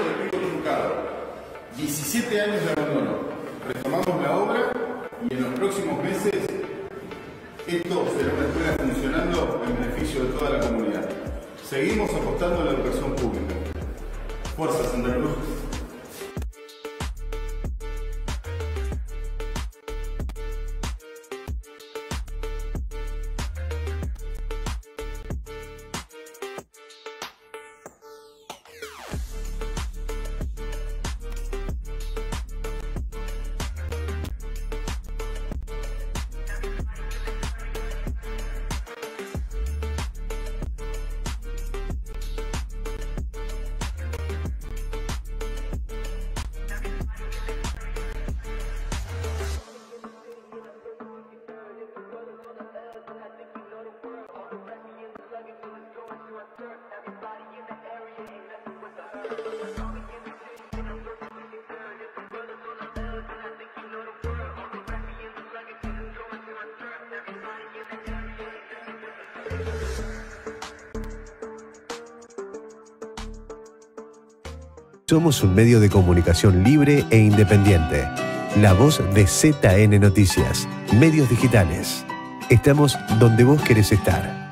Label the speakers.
Speaker 1: de Río Truncado. 17 años de abandono. Retomamos la obra y en los próximos meses esto será una escuela funcionando en beneficio de toda la comunidad. Seguimos apostando a la educación pública. Fuerza Santa Cruz.
Speaker 2: Somos un medio de comunicación libre e independiente. La voz de ZN Noticias, medios digitales. Estamos donde vos querés estar.